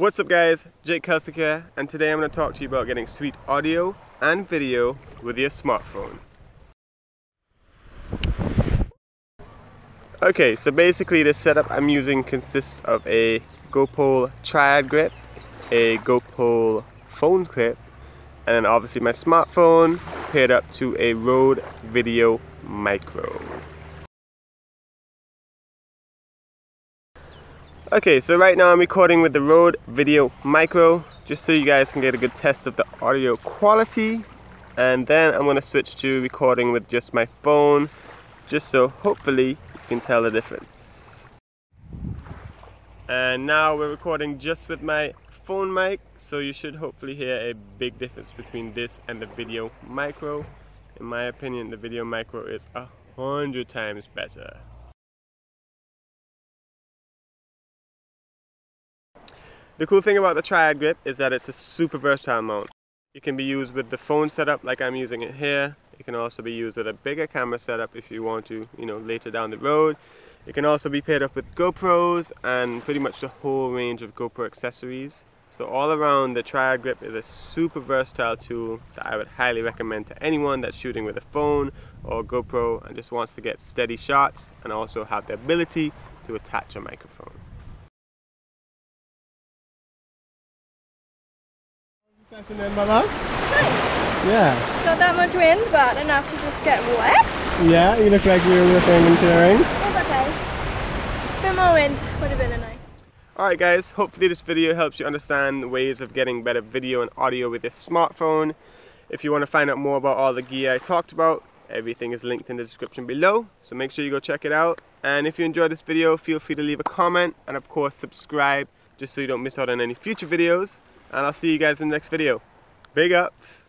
What's up guys, Jake Kelsick here, and today I'm going to talk to you about getting sweet audio and video with your smartphone. Okay, so basically the setup I'm using consists of a GoPole Triad grip, a GoPole phone clip, and then obviously my smartphone paired up to a Rode Video Micro. Okay, so right now I'm recording with the Rode Video Micro, just so you guys can get a good test of the audio quality. And then I'm gonna switch to recording with just my phone, just so hopefully you can tell the difference. And now we're recording just with my phone mic, so you should hopefully hear a big difference between this and the Video Micro. In my opinion, the Video Micro is a hundred times better. The cool thing about the Triad Grip is that it's a super versatile mount. It can be used with the phone setup like I'm using it here. It can also be used with a bigger camera setup if you want to, you know, later down the road. It can also be paired up with GoPros and pretty much the whole range of GoPro accessories. So all around the Triad Grip is a super versatile tool that I would highly recommend to anyone that's shooting with a phone or GoPro and just wants to get steady shots and also have the ability to attach a microphone. Session then, Baba? Nice. Yeah. Not that much wind, but enough to just get wet. Yeah, you look like you were ripping and tearing. It's okay. A Bit more wind would have been a nice. Alright guys, hopefully this video helps you understand ways of getting better video and audio with your smartphone. If you want to find out more about all the gear I talked about, everything is linked in the description below, so make sure you go check it out. And if you enjoyed this video, feel free to leave a comment and of course subscribe just so you don't miss out on any future videos and I'll see you guys in the next video. Big ups!